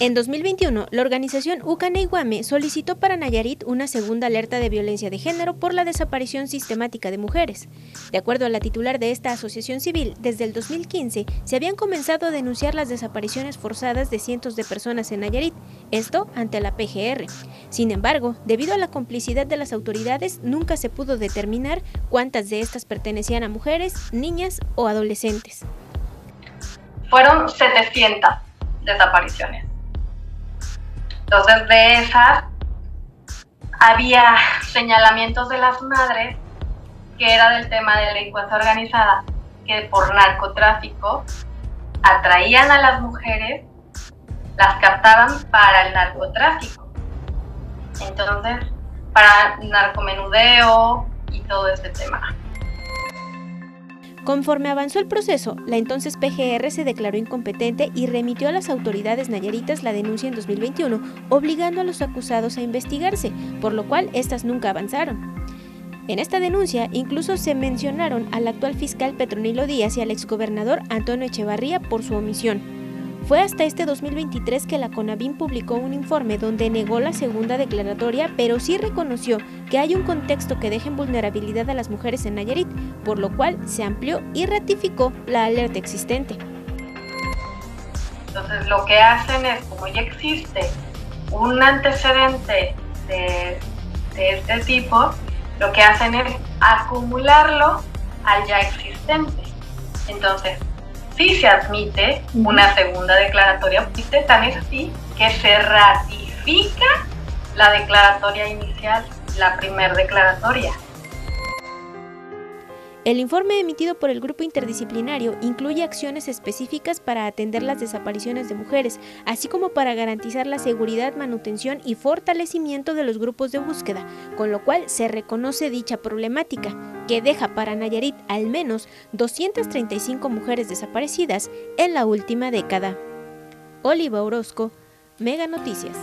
En 2021, la organización Ucaneiguame solicitó para Nayarit una segunda alerta de violencia de género por la desaparición sistemática de mujeres. De acuerdo a la titular de esta asociación civil, desde el 2015 se habían comenzado a denunciar las desapariciones forzadas de cientos de personas en Nayarit, esto ante la PGR. Sin embargo, debido a la complicidad de las autoridades, nunca se pudo determinar cuántas de estas pertenecían a mujeres, niñas o adolescentes. Fueron 700 desapariciones entonces, de esas, había señalamientos de las madres que era del tema de delincuencia organizada, que por narcotráfico atraían a las mujeres, las captaban para el narcotráfico. Entonces, para narcomenudeo y todo este tema. Conforme avanzó el proceso, la entonces PGR se declaró incompetente y remitió a las autoridades nayaritas la denuncia en 2021, obligando a los acusados a investigarse, por lo cual estas nunca avanzaron. En esta denuncia incluso se mencionaron al actual fiscal Petronilo Díaz y al exgobernador Antonio Echevarría por su omisión. Fue hasta este 2023 que la CONAVIM publicó un informe donde negó la segunda declaratoria, pero sí reconoció que hay un contexto que deja en vulnerabilidad a las mujeres en Nayarit, por lo cual se amplió y ratificó la alerta existente. Entonces lo que hacen es, como ya existe un antecedente de, de este tipo, lo que hacen es acumularlo al ya existente. Entonces, sí se admite una segunda declaratoria, tan es así que se ratifica la declaratoria inicial, la primer declaratoria. El informe emitido por el grupo interdisciplinario incluye acciones específicas para atender las desapariciones de mujeres, así como para garantizar la seguridad, manutención y fortalecimiento de los grupos de búsqueda, con lo cual se reconoce dicha problemática, que deja para Nayarit al menos 235 mujeres desaparecidas en la última década. Oliva Orozco, Mega Noticias.